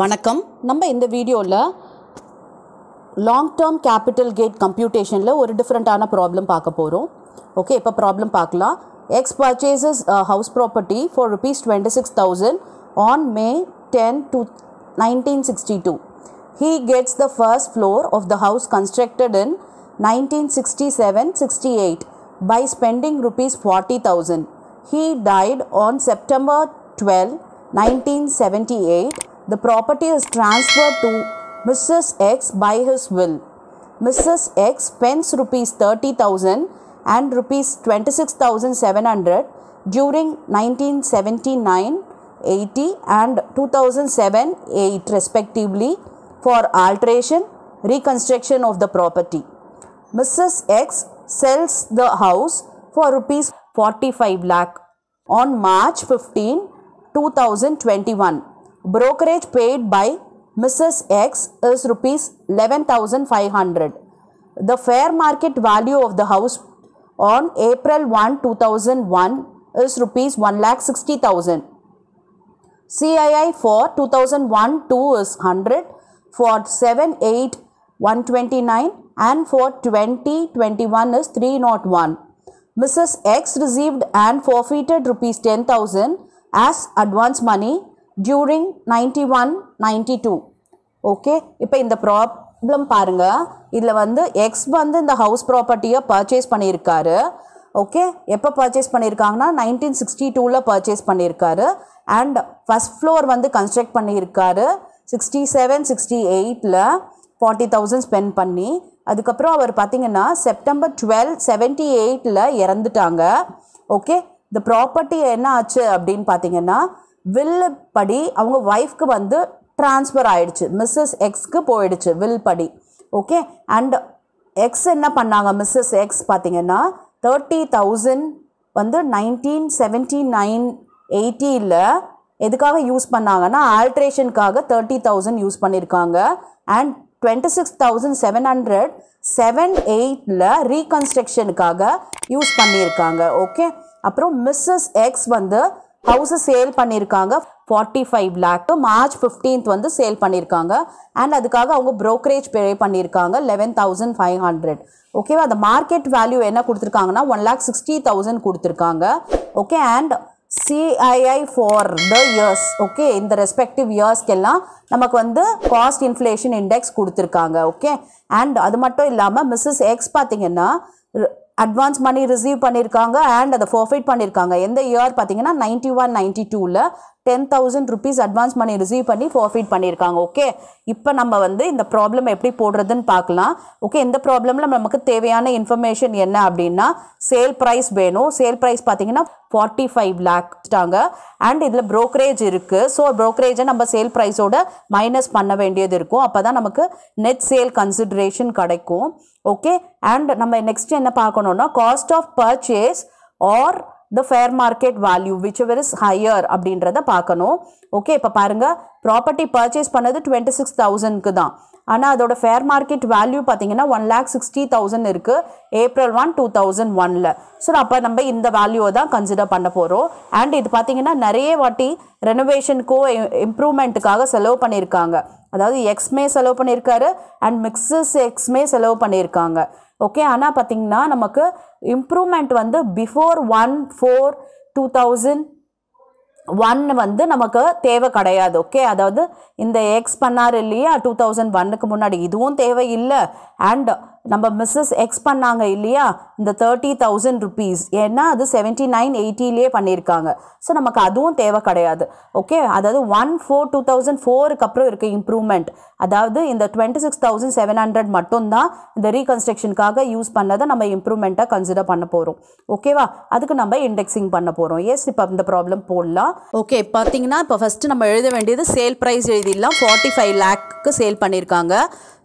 வணக்கம் நம்ம இந்த வீடியோவில் லாங் டேர்ம் கேபிட்டல் கேட் கம்ப்யூட்டேஷனில் ஒரு டிஃப்ரெண்ட்டான ப்ராப்ளம் பார்க்க போகிறோம் ஓகே இப்போ ப்ராப்ளம் பார்க்கலாம் X purchases house property for rupees twenty six thousand on May ten two nineteen sixty two he gets the first floor of the house constructed in nineteen sixty seven sixty eight by spending rupees 40,000. He died on September 12, 1978. The property is transferred to Mrs. X by his will. Mrs. X spends rupees 30,000 and rupees 26,700 during 1979 80 and 2007 8 respectively for alteration reconstruction of the property. Mrs. X sells the house for rupees 45 lakh on March 15, 2021. Brokerage paid by Mrs. X is rupees 11,500. The fair market value of the house on April 1, 2001 is rupees 1,60,000. CII for 2001 2 is 100, for 7 8 129 and for 2021 is 301. Mrs. X received and forfeited rupees 10,000 as advance money during 91 92. Okay இப்போ இந்த problem பாருங்க. இதில் வந்து X வந்து இந்த house ப்ராப்பர்ட்டியை purchase பண்ணியிருக்காரு. Okay எப்போ பர்ச்சேஸ் பண்ணியிருக்காங்கன்னா நைன்டீன் சிக்ஸ்டி டூவில் பர்ச்சேஸ் பண்ணியிருக்காரு. அண்ட் ஃபஸ்ட் ஃப்ளோர் வந்து கன்ஸ்ட்ரக்ட் பண்ணியிருக்காரு. சிக்ஸ்டி செவன் சிக்ஸ்டி எயிட்டில் ஃபார்ட்டி தௌசண்ட் ஸ்பெண்ட் பண்ணி அதுக்கப்புறம் அவர் பார்த்தீங்கன்னா செப்டம்பர் டுவெல் செவன்ட்டி எயிட்டில் இறந்துட்டாங்க. ஓகே இந்த ப்ராப்பர்ட்டி என்ன ஆச்சு அப்படின்னு பார்த்தீங்கன்னா வில் படி அவங்க ஒய்ஃப்க்கு வந்து ட்ரான்ஸ்ஃபர் ஆயிடுச்சு. மிஸ்ஸஸ் எக்ஸ்க்கு போயிடுச்சு வில் படி ஓகே அண்ட் எக்ஸ் என்ன பண்ணாங்க? மிஸ்ஸஸ் எக்ஸ் பார்த்தீங்கன்னா தேர்ட்டி தௌசண்ட் வந்து நைன்டீன் செவன்ட்டி நைன் எயிட்டியில் எதுக்காக யூஸ் பண்ணாங்கன்னா ஆல்ட்ரேஷனுக்காக தேர்ட்டி தௌசண்ட் யூஸ் பண்ணியிருக்காங்க and twenty six thousand seven hundred seven எயிட்டில் ரீகன்ஸ்ட்ரக்ஷனுக்காக யூஸ் பண்ணியிருக்காங்க ஓகே அப்புறம் மிஸ்ஸஸ் எக்ஸ் வந்து ஹவுஸை சேல் பண்ணியிருக்காங்க ஃபார்ட்டி ஃபைவ் லேக்கு மார்ச் ஃபிஃப்டீன்த் வந்து சேல் பண்ணியிருக்காங்க அண்ட் அதுக்காக அவங்க ப்ரோக்கரேஜ் பே பண்ணியிருக்காங்க லெவன் தௌசண்ட் ஃபைவ் ஹண்ட்ரட் ஓகேவா அந்த மார்க்கெட் வேல்யூ என்ன கொடுத்துருக்காங்கன்னா ஒன் லேக் சிக்ஸ்டி தௌசண்ட் கொடுத்துருக்காங்க. Okay and CII for the years okay இந்த ரெஸ்பெக்டிவ் இயர்ஸ்க்கெல்லாம் நமக்கு வந்து காஸ்ட் இன்ஃப்ளேஷன் இண்டெக்ஸ் கொடுத்துருக்காங்க. ஓகே அண்ட் அது மட்டும் இல்லாமல் மிஸ்ஸஸ் எக்ஸ் பார்த்தீங்கன்னா அட்வான்ஸ் மணி ரிசீவ் பண்ணியிருக்காங்க அண்ட் அதை ஃபோர்ஃபைட் பண்ணியிருக்காங்க எந்த இயர் பார்த்தீங்கன்னா நைன்டி ஒன் நைன்டி டூவில் ten thousand rupees advance money receive பண்ணி ஃபோர்ஃபைட் பண்ணியிருக்காங்க ஓகே இப்போ நம்ம வந்து இந்த ப்ராப்ளம் எப்படி போடுறதுன்னு பார்க்கலாம். ஓகே இந்த ப்ராப்ளமில் நமக்கு தேவையான இன்ஃபர்மேஷன் என்ன அப்படின்னா சேல் ப்ரைஸ் வேணும். சேல் ப்ரைஸ் பார்த்தீங்கன்னா ஃபார்ட்டி ஃபைவ் லேக்ஸ்டாங்க அண்ட் இதில் ப்ரோக்கரேஜ் இருக்குது ஸோ ப்ரோக்கரேஜை நம்ம சேல் ப்ரைஸோட மைனஸ் பண்ண வேண்டியது இருக்கும். அப்போ தான் நமக்கு நெட் சேல் கன்சிட்ரேஷன் கிடைக்கும். ஓகே அண்ட் நம்ம நெக்ஸ்ட் என்ன பார்க்கணுன்னா cost of purchase or the fair market value which is higher அப்படின்றத பார்க்கணும். ஓகே இப்போ பாருங்கள் ப்ராப்பர்ட்டி பர்ச்சேஸ் பண்ணது டுவெண்ட்டி சிக்ஸ் தௌசண்ட்க்கு தான். ஆனால் அதோட ஃபேர் மார்க்கெட் வேல்யூ பார்த்தீங்கன்னா ஒன் லேக் சிக்ஸ்டி தௌசண்ட் இருக்குது ஏப்ரல் ஒன் டூ தௌசண்ட் ஒனில் ஸோ அப்போ நம்ம இந்த வேல்யூவை தான் கன்சிடர் பண்ண போகிறோம் அண்ட் இது பார்த்தீங்கன்னா நிறைய வாட்டி ரெனோவேஷனுக்கோ இம்ப்ரூவ்மெண்ட்டுக்காக செலவு பண்ணியிருக்காங்க. அதாவது எக்ஸ்மே செலவு பண்ணியிருக்காரு அண்ட் மிக்சஸ் எக்ஸ்மே செலவு பண்ணியிருக்காங்க. ஓகே ஆனால் பார்த்திங்கன்னா நமக்கு இம்ப்ரூவ்மெண்ட் வந்து before one four two thousand one வந்து நமக்கு தேவை கிடையாது. ஓகே அதாவது இந்த எக்ஸ் பண்ணார் இல்லையா? டூ தௌசண்ட் ஒன்னுக்கு முன்னாடி. இதுவும் தேவை இல்லை. அண்ட் நம்ம மிஸ்ஸஸ் எக்ஸ் பண்ணாங்க இல்லையா? இந்த தேர்ட்டி தௌசண்ட் ருபீஸ் ஏன்னா அது செவன்ட்டி நைன் எயிட்டிலேயே பண்ணியிருக்காங்க. ஸோ நமக்கு அதுவும் தேவை கிடையாது. ஓகே அதாவது ஒன் ஃபோர் டூ தௌசண்ட் ஃபோருக்கு அப்புறம் இருக்க இம்ப்ரூவ்மெண்ட் அதாவது இந்த twenty six thousand seven hundred மட்டும்தான் இந்த ரீகன்ஸ்ட்ரக்ஷனுக்காக யூஸ் பண்ணதை நம்ம இம்ப்ரூவ்மெண்ட்டாக கன்சிடர் பண்ண போகிறோம் ஓகேவா அதுக்கு நம்ம இண்டெக்ஸிங் பண்ண போகிறோம் எஸ் இப்போ இந்த ப்ராப்ளம் போடலாம். ஓகே பார்த்தீங்கன்னா இப்போ ஃபஸ்ட்டு நம்ம எழுத வேண்டியது சேல் ப்ரைஸ் எழுதிடலாம். ஃபார்ட்டி ஃபைவ் லேக்கு சேல் பண்ணியிருக்காங்க.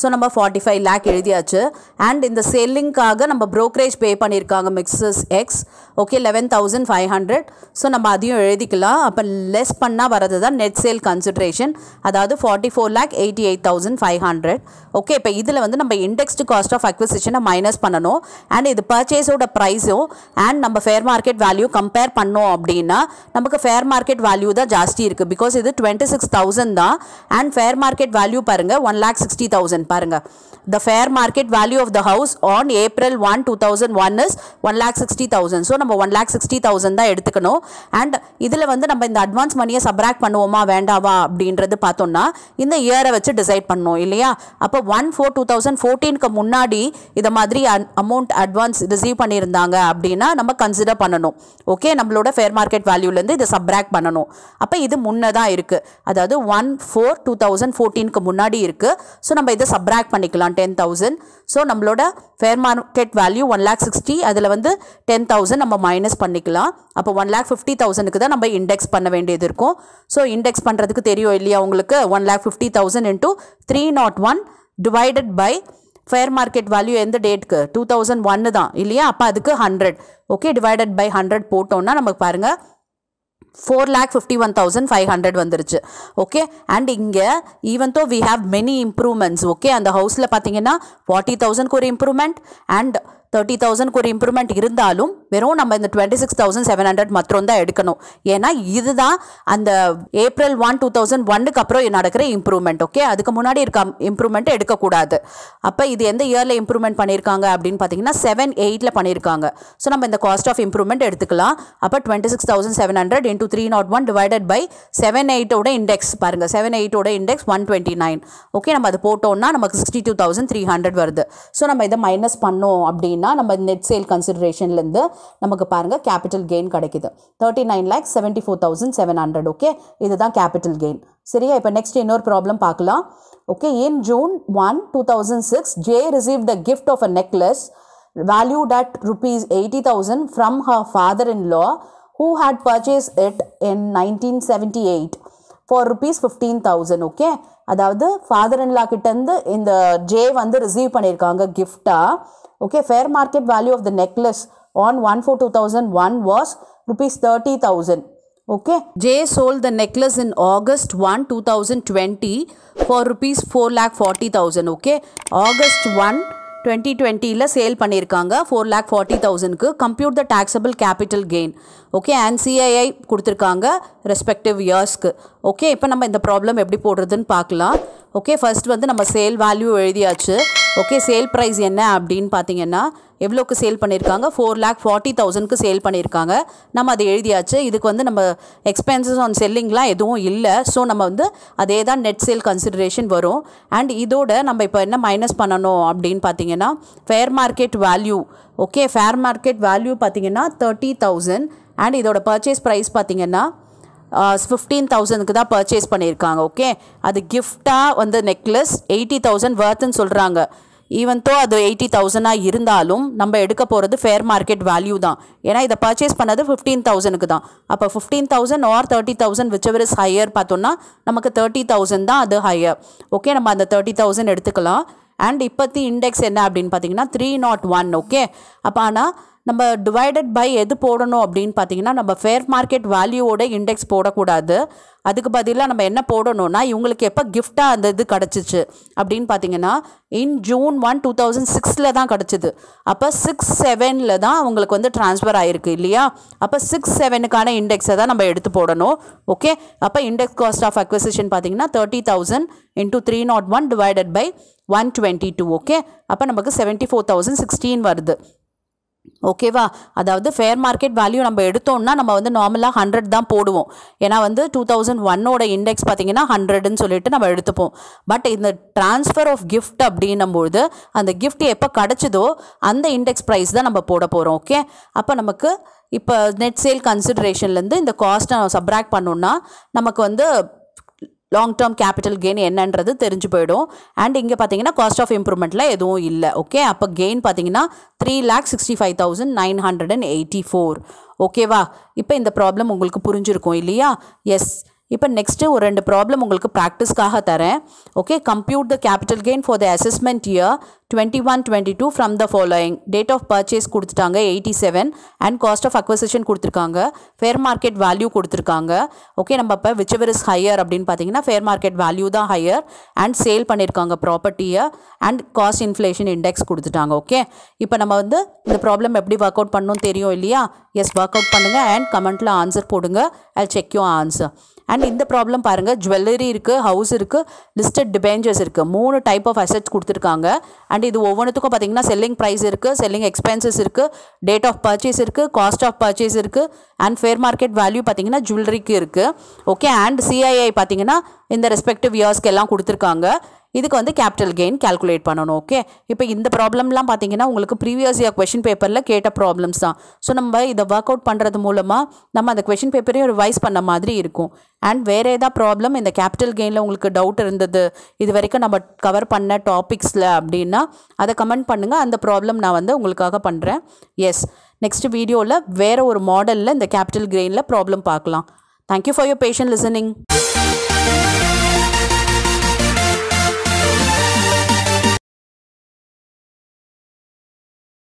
ஸோ நம்ம ஃபார்ட்டி ஃபைவ் லேக் எழுதியாச்சு. அண்ட் இந்த செல்லிங்காக நம்ம ப்ரோக்கரேஜ் பே பண்ணியிருக்காங்க Mrs X okay eleven thousand five hundred so நம்ம அதையும் எழுதிக்கலாம். அப்போ லெஸ் பண்ணால் வரது தான் நெட் சேல் கன்சிட்ரேஷன் அதாவது forty four lakh eighty eight thousand five hundred okay இப்போ இதில் வந்து நம்ம இண்டெக்ஸ்டு காஸ்ட் ஆஃப் அக்விசிஷனை மைனஸ் பண்ணணும். அண்ட் இது பர்ச்சேஸோட ப்ரைஸும் அண்ட் நம்ம ஃபேர் மார்க்கெட் வேல்யூ கம்பேர் பண்ணோம் அப்படின்னா நமக்கு ஃபேர் மார்க்கெட் வேல்யூ தான் ஜாஸ்தி இருக்குது பிகாஸ் இது டுவெண்ட்டி சிக்ஸ் தௌசண்ட் தான். அண்ட் ஃபேர் மார்க்கெட் வேல்யூ பாருங்கள் ஒன் லேக் சிக்ஸ்டி தௌசண்ட் பாருங்கள் the fair market value of the house on April one two thousand one is one sixty thousand so நம்ம one lakh sixty thousand தான் எடுத்துக்கணும். And இதில் வந்து நம்ம இந்த அட்வான்ஸ் மணியை சப்ராக்ட் பண்ணுவோமா வேண்டாவா அப்படின்றது பார்த்தோம்னா இந்த இயரை வச்சு டிசைட் பண்ணோம் இல்லையா? அப்போ ஒன் ஃபோர் டூ தௌசண்ட் ஃபோர்டீனுக்கு முன்னாடி இதை மாதிரி அமௌண்ட் அட்வான்ஸ் ரிசீவ் பண்ணியிருந்தாங்க அப்படின்னா நம்ம கன்சிடர் பண்ணணும். ஓகே நம்மளோட ஃபேர் மார்க்கெட் வேல்யூலேருந்து இதை சப்ராக்ட் பண்ணணும். அப்போ இது முன்னே தான் இருக்குது அதாவது ஒன் ஃபோர் டூ தௌசண்ட் ஃபோர்டீனுக்கு முன்னாடி இருக்குது ஸோ நம்ம இதை சப்ராக்ட் பண்ணிக்கலாம் டென் தௌசண்ட் ஸோ நம்மளோட fair market value one lakh sixty அதில் வந்து டென் தௌசண்ட் நம்ம மைனஸ் பண்ணிக்கலாம். அப்போ ஒன் லேக் ஃபிஃப்டி தௌசண்ட்க்கு தான் நம்ம இண்டெக்ஸ் பண்ண வேண்டியது இருக்கும். ஸோ இண்டெக்ஸ் பண்ணுறதுக்கு தெரியும் இல்லையா உங்களுக்கு? One lakh fifty thousand into three naught one divided by fair market value எந்த டேட்க்கு டூ தௌசண்ட் ஒன்று தான் இல்லையா? அப்போ அதுக்கு hundred okay divided by hundred போட்டோன்னா நமக்கு பாருங்கள் four lakh fifty one thousand five hundred வந்துருச்சு. ஓகே அண்ட் இங்கே even though we have many improvements okay அந்த ஹவுஸில் பார்த்தீங்கன்னா ஃபார்ட்டி தௌசண்ட்க்கு ஒரு இம்ப்ரூவ்மெண்ட் அண்ட் தேர்ட்டி தௌசண்ட்க்கு ஒரு இம்ப்ரூவ்மெண்ட் இருந்தாலும் வெறும் நம்ம இந்த twenty six thousand seven hundred மாத்திரம் தான் எடுக்கணும். ஏன்னா இதுதான் அந்த ஏப்ரல் ஒன் டூ தௌசண்ட் ஒன்னுக்கு அப்புறம் நடக்கிற இம்ப்ரூவ்மெண்ட் ஓகே அதுக்கு முன்னாடி இருக்க இம்ப்ரூவ்மெண்ட் எடுக்கக்கூடாது. அப்போ இது எந்த இயரில் இம்ப்ரூவ்மெண்ட் பண்ணியிருக்காங்க அப்படின்னு பார்த்தீங்கன்னா செவன் எயிட்டில் பண்ணியிருக்காங்க. ஸோ நம்ம இந்த காஸ்ட் ஆஃப் இம்ப்ரூவ்மெண்ட் எடுத்துக்கலாம். அப்போ twenty six thousand seven hundred into three naught one divided by seven எயிட்டோட index பாருங்கள் seven எயிட்டோட index one twenty nine okay நம்ம அது போட்டோம்னா நமக்கு sixty two thousand three hundred வருது. ஸோ நம்ம இதை மைனஸ் பண்ணோம் அப்படின்னு நம்ம நெட் சேல் கன்சிடரேஷன்லேருந்து நமக்கு பாருங்கள் கேபிட்டல் கெயின் கிடைக்குது. Thirty nine lakh seventy four thousand seven hundred okay இதுதான் கேபிட்டல் கெயின் சரியா? இப்போ நெக்ஸ்ட் இன்னொரு ப்ராப்ளம் பார்க்கலாம். Okay in June one two thousand six Jay receive the gift of a necklace valued at rupees 80000 from her father-in-law who had purchased it in 1978 for rupees 15000 okay அதாவது father in law கிட்டேருந்து இந்த Jay வந்து receive பண்ணியிருக்காங்க கிஃப்டாக okay fair market value of the necklace on one four two thousand one was thirty thousand Okay. Jay sold the necklace in August 1, 2020 for rupees 4 lakh 40,000. Okay. August 1, twenty டுவெண்ட்டியில் sale பண்ணியிருக்காங்க four lakh forty தௌசண்ட்க்கு compute the taxable capital gain okay and CII கொடுத்துருக்காங்க respective இயர்ஸ்க்கு okay இப்போ நம்ம இந்த problem எப்படி போடுறதுன்னு பார்க்கலாம் ஓகே ஃபர்ஸ்ட் வந்து நம்ம சேல் வேல்யூ எழுதியாச்சு ஓகே சேல் ப்ரைஸ் என்ன அப்படின்னு பார்த்தீங்கன்னா எவ்வளோக்கு சேல் பண்ணியிருக்காங்க? ஃபோர் லேக் ஃபார்ட்டி தௌசண்ட்க்கு சேல் பண்ணியிருக்காங்க. நம்ம அதை எழுதியாச்சு. இதுக்கு வந்து நம்ம எக்ஸ்பென்சஸ் ஆன் செல்லிங்லாம் எதுவும் இல்லை. ஸோ நம்ம வந்து அதே தான் நெட் சேல் கன்சிடரேஷன் வரும். அண்ட் இதோட நம்ம இப்போ என்ன மைனஸ் பண்ணணும் அப்படின்னு பார்த்தீங்கன்னா fair market value okay fair market value பார்த்தீங்கன்னா தேர்ட்டி தௌசண்ட் அண்ட் இதோட பர்ச்சேஸ் ப்ரைஸ் பார்த்தீங்கன்னா ஃபிஃப்டீன் தௌசண்ட்க்கு தான் பர்ச்சேஸ் பண்ணியிருக்காங்க ஓகே அது கிஃப்டாக வந்து நெக்லஸ் எயிட்டி தௌசண்ட் வர்த்துன்னு சொல்கிறாங்க ஈவன் தோ அது எயிட்டி தௌசண்டாக இருந்தாலும் நம்ம எடுக்க போகிறது ஃபேர் மார்க்கெட் வேல்யூ தான். ஏன்னா இதை பர்ச்சேஸ் பண்ணது ஃபிஃப்டீன் தௌசண்ட்க்கு தான். அப்போ fifteen thousand or thirty thousand whichever is higher பார்த்தோம்னா நமக்கு தேர்ட்டி தௌசண்ட் தான் அது ஹையர் ஓகே நம்ம அந்த தேர்ட்டி தௌசண்ட் எடுத்துக்கலாம். அண்ட் இப்போத்தி இண்டெக்ஸ் என்ன அப்படின்னு பார்த்தீங்கன்னா த்ரீ நாட் ஒன் ஓகே அப்போ ஆனால் நம்ம டிவைடட் பை எது போடணும் அப்படின்னு பார்த்தீங்கன்னா நம்ம ஃபேர் மார்க்கெட் வேல்யூவோட இண்டெக்ஸ் போடக்கூடாது. அதுக்கு பதிலாக நம்ம என்ன போடணும்னா இவங்களுக்கு எப்போ கிஃப்டாக அந்த இது கிடச்சிச்சு அப்படின்னு பார்த்தீங்கன்னா in June one two thousand சிக்ஸில் தான் கிடச்சிது. அப்போ சிக்ஸ் செவனில் தான் அவங்களுக்கு வந்து ட்ரான்ஸ்ஃபர் ஆகிருக்கு இல்லையா? அப்போ சிக்ஸ் செவனுக்கான இண்டெக்ஸை தான் நம்ம எடுத்து போடணும். ஓகே அப்போ இண்டெக்ஸ் காஸ்ட் ஆஃப் அக்வசிஷன் பார்த்தீங்கன்னா thirty thousand into three naught one divided by one twenty two okay அப்போ நமக்கு செவன்ட்டி ஃபோர் தௌசண்ட் சிக்ஸ்டீன் வருது. ஓகேவா அதாவது ஃபேர் மார்க்கெட் வேல்யூ நம்ம எடுத்தோம்னா நம்ம வந்து நார்மலாக ஹண்ட்ரட் தான் போடுவோம். ஏன்னா வந்து டூ தௌசண்ட் ஒன்னோட இண்டெக்ஸ் பார்த்தீங்கன்னா ஹண்ட்ரட்னு சொல்லிட்டு நம்ம எடுத்துப்போம். பட் இந்த ட்ரான்ஸ்ஃபர் ஆஃப் கிஃப்ட் அப்படின்னும்போது அந்த கிஃப்ட் எப்போ கிடச்சதோ அந்த இண்டெக்ஸ் ப்ரைஸ் தான் நம்ம போட போகிறோம் ஓகே அப்போ நமக்கு இப்போ நெட் சேல் கன்சிடரேஷன்லேருந்து இந்த காஸ்ட்டை சப்ராக்ட் பண்ணோன்னா நமக்கு வந்து லாங் டேர்ம் கேபிட்டல் கெயின் என்னன்றது தெரிஞ்சு போயிடும். அண்ட் இங்கே பார்த்தீங்கன்னா காஸ்ட் ஆஃப் இம்ப்ரூவ்மெண்ட்டில் எதுவும் இல்லை. ஓகே அப்போ கெயின் பார்த்தீங்கன்னா three lakh sixty five thousand nine hundred and eighty four ஓகேவா இப்போ இந்த ப்ராப்ளம் உங்களுக்கு புரிஞ்சிருக்கும் இல்லையா? எஸ் இப்போ நெக்ஸ்ட்டு ஒரு ரெண்டு ப்ராப்ளம் உங்களுக்கு ப்ராக்டிஸ்க்காக தரேன். Okay compute the capital gain for the assessment year twenty one twenty two from the following date of purchase கொடுத்துட்டாங்க eighty seven and cost of acquisition கொடுத்துருக்காங்க. ஃபேர் மார்க்கெட் வேல்யூ கொடுத்துருக்காங்க. Okay நம்ம இப்போ விச்சவர் இஸ் ஹையர் அப்படின்னு பார்த்தீங்கன்னா fair market value தான் higher and sale பண்ணியிருக்காங்க ப்ராப்பர்ட்டியை அண்ட் காஸ்ட் இன்ஃப்ளேஷன் இண்டெக்ஸ் கொடுத்துட்டாங்க ஓகே இப்போ நம்ம வந்து இந்த ப்ராப்ளம் எப்படி ஒர்க் அவுட் பண்ணணும் தெரியும் இல்லையா? எஸ் ஒர்க் அவுட் பண்ணுங்கள் அண்ட் கமெண்ட்டில் ஆன்சர் போடுங்க. I check you answer and இந்த ப்ராப்ளம் பாருங்கள் ஜுவல்லரி இருக்குது ஹவுஸ் இருக்குது லிஸ்டட் டிபெஞ்சர்ஸ் இருக்குது மூணு டைப் ஆஃப் அசெட்ஸ் கொடுத்துருக்காங்க. அண்ட் இது ஒவ்வொன்றுத்துக்கும் பார்த்தீங்கன்னா செல்லிங் ப்ரைஸ் இருக்குது செல்லிங் எக்ஸ்பென்சஸ் இருக்குது டேட் ஆஃப் பர்ச்சேஸ் இருக்குது காஸ்ட் ஆஃப் பர்ச்சேஸ் இருக்குது அண்ட் ஃபேர் மார்க்கெட் வேல்யூ பார்த்தீங்கன்னா ஜுவல்லரிக்கு இருக்குது ஓகே அண்ட் சிஐஐ பார்த்தீங்கன்னா இந்த ரெஸ்பெக்டிவ் இயர்ஸ்க்கு எல்லாம் கொடுத்துருக்காங்க. இதுக்கு வந்து கேபிட்டல் கெயின் கால்குலேட் பண்ணணும் ஓகே இப்போ இந்த ப்ராப்ளம்லாம் பார்த்தீங்கன்னா உங்களுக்கு ப்ரீவியஸ் இயர் கொஷின் பேப்பரில் கேட்ட ப்ராப்ளம்ஸ் தான். ஸோ நம்ம இதை ஒர்க் அவுட் பண்ணுறது மூலமாக நம்ம அந்த கொஷின் பேப்பரையும் ரிவைஸ் பண்ண மாதிரி இருக்கும். அண்ட் வேறு ஏதாவது ப்ராப்ளம் இந்த கேபிட்டல் கெயினில் உங்களுக்கு டவுட் இருந்தது இது வரைக்கும் நம்ம கவர் பண்ண டாபிக்ஸில் அப்படின்னா அதை கமெண்ட் பண்ணுங்கள் அந்த ப்ராப்ளம் நான் வந்து உங்களுக்காக பண்ணுறேன் எஸ் நெக்ஸ்ட் வீடியோவில் வேறு ஒரு மாடலில் இந்த கேபிட்டல் கெயினில் ப்ராப்ளம் பார்க்கலாம். Thank you for your patient listening